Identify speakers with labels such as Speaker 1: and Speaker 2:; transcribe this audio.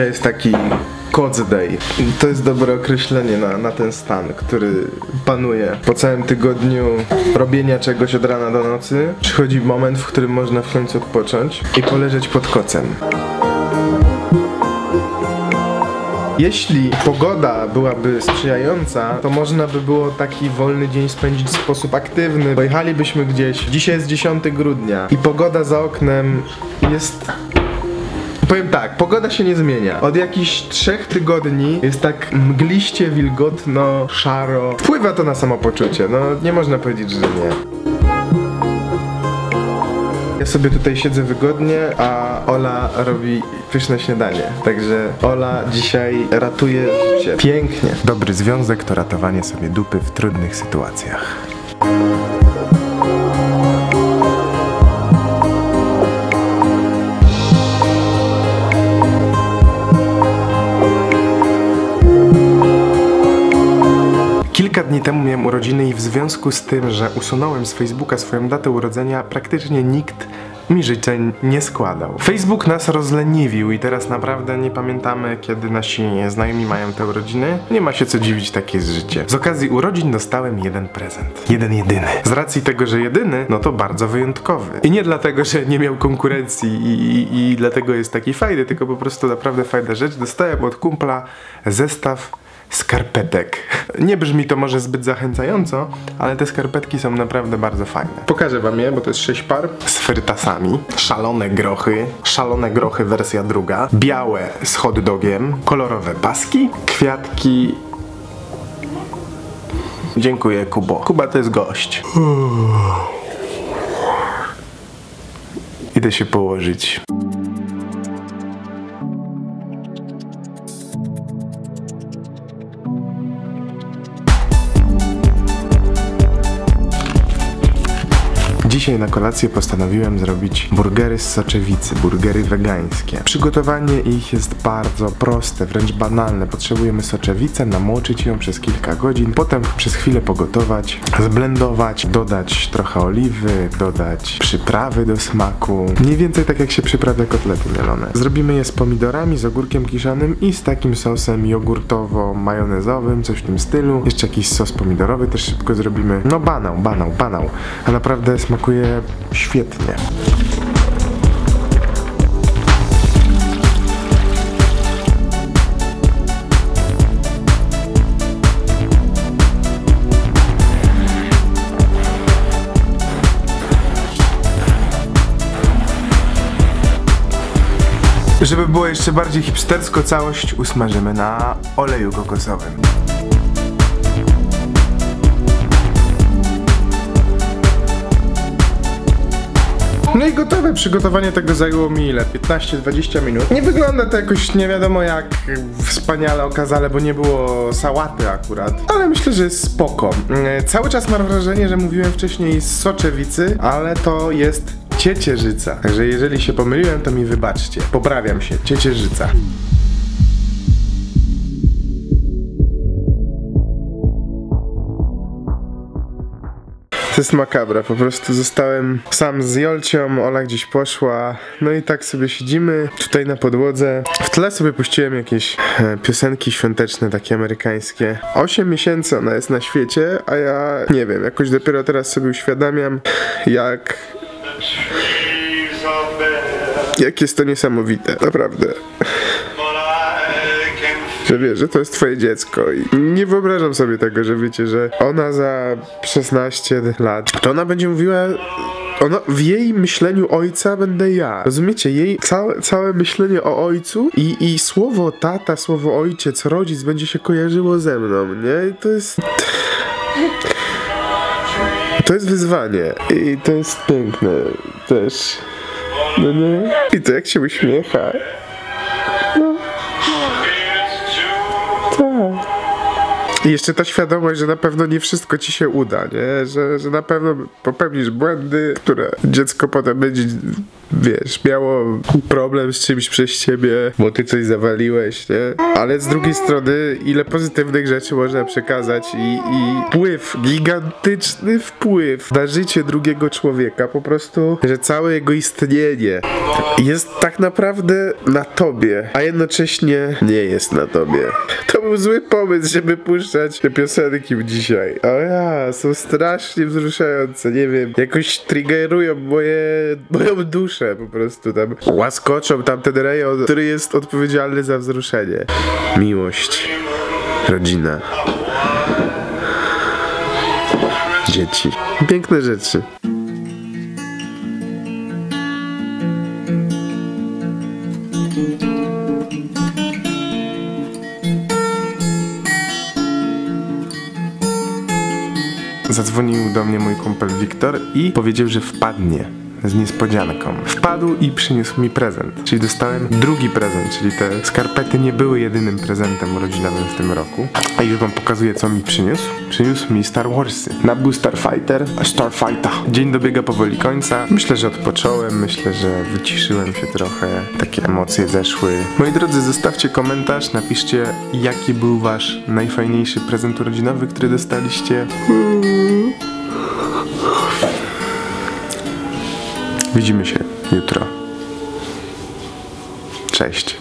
Speaker 1: Dzisiaj jest taki Cold Day. To jest dobre określenie na, na ten stan, który panuje. Po całym tygodniu robienia czegoś od rana do nocy przychodzi moment, w którym można w końcu odpocząć i poleżeć pod kocem. Jeśli pogoda byłaby sprzyjająca, to można by było taki wolny dzień spędzić w sposób aktywny. Pojechalibyśmy gdzieś. Dzisiaj jest 10 grudnia i pogoda za oknem jest Powiem tak, pogoda się nie zmienia. Od jakichś trzech tygodni jest tak mgliście, wilgotno, szaro. Wpływa to na samopoczucie, no nie można powiedzieć, że nie. Ja sobie tutaj siedzę wygodnie, a Ola robi pyszne śniadanie. Także Ola dzisiaj ratuje życie. Pięknie. Dobry związek to ratowanie sobie dupy w trudnych sytuacjach. Kilka dni temu miałem urodziny i w związku z tym, że usunąłem z Facebooka swoją datę urodzenia, praktycznie nikt mi życzeń nie składał. Facebook nas rozleniwił i teraz naprawdę nie pamiętamy, kiedy nasi znajomi mają te urodziny. Nie ma się co dziwić, takie jest życie. Z okazji urodzin dostałem jeden prezent. Jeden jedyny. Z racji tego, że jedyny, no to bardzo wyjątkowy. I nie dlatego, że nie miał konkurencji i, i, i dlatego jest taki fajny, tylko po prostu naprawdę fajna rzecz. Dostałem od kumpla zestaw skarpetek. Nie brzmi to może zbyt zachęcająco, ale te skarpetki są naprawdę bardzo fajne. Pokażę wam je, bo to jest 6 par z frytasami, szalone grochy, szalone grochy wersja druga, białe z hot dogiem, kolorowe paski, kwiatki Dziękuję, Kubo. Kuba to jest gość. Idę się położyć. Dzisiaj na kolację postanowiłem zrobić burgery z soczewicy, burgery wegańskie. Przygotowanie ich jest bardzo proste, wręcz banalne. Potrzebujemy soczewicę, namoczyć ją przez kilka godzin, potem przez chwilę pogotować, zblendować, dodać trochę oliwy, dodać przyprawy do smaku. Mniej więcej tak jak się przyprawia kotlety mielone. Zrobimy je z pomidorami, z ogórkiem kiszonym i z takim sosem jogurtowo-majonezowym, coś w tym stylu. Jeszcze jakiś sos pomidorowy też szybko zrobimy. No banał, banał, banał. A naprawdę smakuje świetnie. Żeby było jeszcze bardziej hipstersko, całość usmażymy na oleju kokosowym. No i gotowe. Przygotowanie tego zajęło mi ile? 15-20 minut. Nie wygląda to jakoś nie wiadomo jak wspaniale okazale, bo nie było sałaty akurat. Ale myślę, że jest spoko. Mm, Cały czas mam wrażenie, że mówiłem wcześniej z soczewicy, ale to jest ciecierzyca. Także jeżeli się pomyliłem, to mi wybaczcie. Poprawiam się. Ciecierzyca. To jest makabra, po prostu zostałem sam z Jolcią, Ola gdzieś poszła, no i tak sobie siedzimy tutaj na podłodze. W tle sobie puściłem jakieś e, piosenki świąteczne, takie amerykańskie. 8 miesięcy ona jest na świecie, a ja nie wiem, jakoś dopiero teraz sobie uświadamiam, jak jak jest to niesamowite, naprawdę. Że wiesz, że to jest twoje dziecko i nie wyobrażam sobie tego, że wiecie, że ona za 16 lat, to ona będzie mówiła ona, w jej myśleniu ojca będę ja. Rozumiecie? Jej całe, całe myślenie o ojcu i, i słowo tata, słowo ojciec, rodzic będzie się kojarzyło ze mną, nie? I to jest... To jest wyzwanie i to jest piękne też. No nie? I to jak się uśmiecha. No. I jeszcze ta świadomość, że na pewno nie wszystko ci się uda, nie? Że, że na pewno popełnisz błędy, które dziecko potem będzie wiesz, miało problem z czymś przez ciebie, bo ty coś zawaliłeś, nie? Ale z drugiej strony, ile pozytywnych rzeczy można przekazać i, i wpływ, gigantyczny wpływ na życie drugiego człowieka, po prostu, że całe jego istnienie jest tak naprawdę na tobie, a jednocześnie nie jest na tobie. To był zły pomysł, żeby puszczać te piosenki dzisiaj. O ja, są strasznie wzruszające, nie wiem, jakoś triggerują moje, moją duszę po prostu tam. Łaskoczą tam ten rejon, który jest odpowiedzialny za wzruszenie. Miłość, rodzina, dzieci. Piękne rzeczy. Zadzwonił do mnie mój kumpel Wiktor i powiedział, że wpadnie z niespodzianką. Wpadł i przyniósł mi prezent. Czyli dostałem drugi prezent, czyli te skarpety nie były jedynym prezentem urodzinowym w tym roku. A już wam pokazuję, co mi przyniósł. Przyniósł mi Star Warsy. Nabył Starfighter, Starfighter. Dzień dobiega powoli końca. Myślę, że odpocząłem, myślę, że wyciszyłem się trochę. Takie emocje zeszły. Moi drodzy, zostawcie komentarz, napiszcie, jaki był wasz najfajniejszy prezent urodzinowy, który dostaliście. Widzimy się jutro. Cześć.